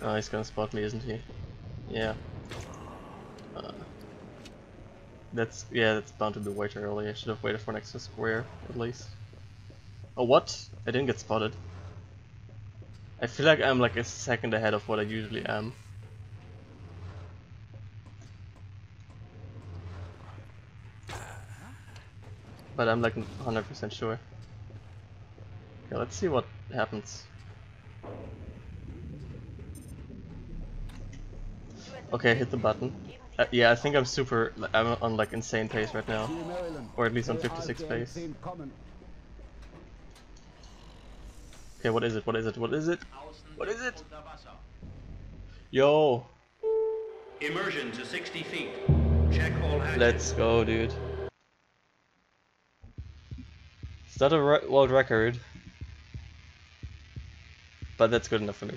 Oh, he's gonna spot me, isn't he? Yeah. Uh, that's yeah, that's bound to be way too early. I should have waited for next to square at least. Oh what? I didn't get spotted. I feel like I'm like a second ahead of what I usually am. But I'm like 100% sure. Okay, let's see what happens. Okay, hit the button. Uh, yeah, I think I'm super. I'm on like insane pace right now, or at least on 56 pace. Okay, what is it? What is it? What is it? What is it? Yo, Immersion to 60 feet. Check all hatches. let's go, dude. It's not a world record, but that's good enough for me.